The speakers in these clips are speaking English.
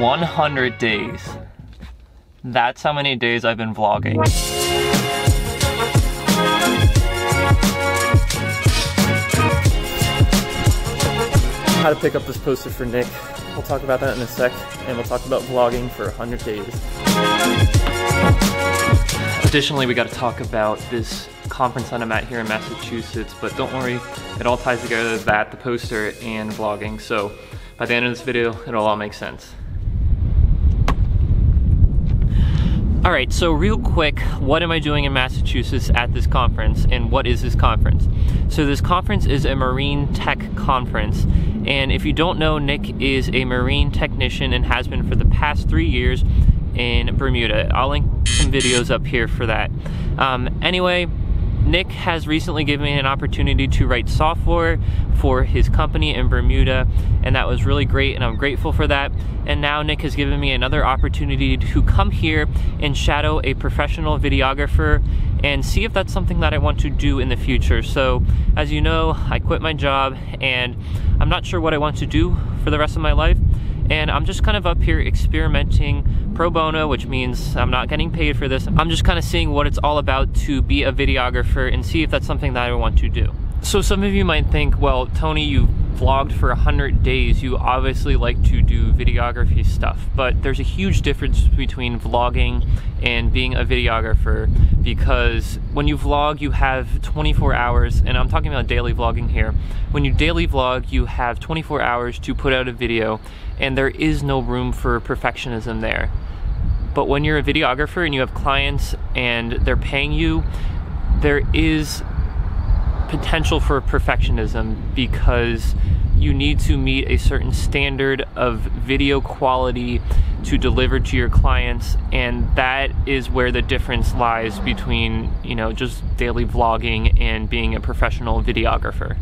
100 days. That's how many days I've been vlogging. How to pick up this poster for Nick. We'll talk about that in a sec, and we'll talk about vlogging for 100 days. Additionally, we got to talk about this conference that I'm at here in Massachusetts, but don't worry, it all ties together that, the poster, and vlogging. So by the end of this video, it'll all make sense. All right, so real quick, what am I doing in Massachusetts at this conference and what is this conference? So this conference is a marine tech conference and if you don't know, Nick is a marine technician and has been for the past three years in Bermuda. I'll link some videos up here for that. Um, anyway, Nick has recently given me an opportunity to write software for his company in Bermuda, and that was really great, and I'm grateful for that. And now Nick has given me another opportunity to come here and shadow a professional videographer and see if that's something that I want to do in the future. So, as you know, I quit my job, and I'm not sure what I want to do for the rest of my life and I'm just kind of up here experimenting pro bono, which means I'm not getting paid for this. I'm just kind of seeing what it's all about to be a videographer and see if that's something that I want to do. So some of you might think, well, Tony, you vlogged for 100 days. You obviously like to do videography stuff, but there's a huge difference between vlogging and being a videographer because when you vlog, you have 24 hours, and I'm talking about daily vlogging here. When you daily vlog, you have 24 hours to put out a video, and there is no room for perfectionism there. But when you're a videographer and you have clients and they're paying you, there is potential for perfectionism because you need to meet a certain standard of video quality to deliver to your clients and that is where the difference lies between you know just daily vlogging and being a professional videographer.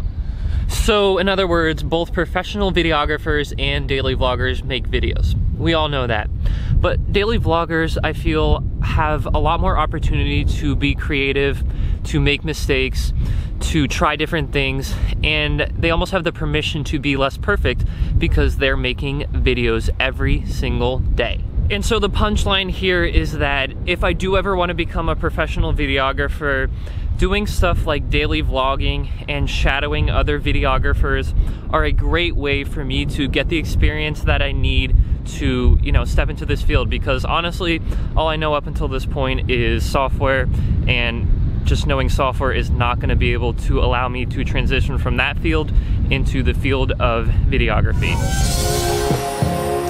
So in other words both professional videographers and daily vloggers make videos. We all know that. But daily vloggers i feel have a lot more opportunity to be creative to make mistakes to try different things and they almost have the permission to be less perfect because they're making videos every single day. And so the punchline here is that if I do ever want to become a professional videographer, doing stuff like daily vlogging and shadowing other videographers are a great way for me to get the experience that I need to, you know, step into this field because honestly, all I know up until this point is software and just knowing software is not going to be able to allow me to transition from that field into the field of videography.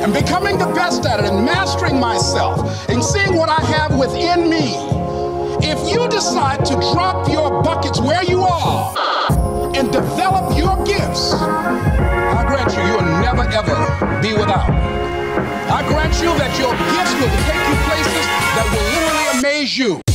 And becoming the best at it and mastering myself and seeing what I have within me. If you decide to drop your buckets where you are and develop your gifts, I grant you, you'll never ever be without. I grant you that your gifts will take you places that will literally amaze you.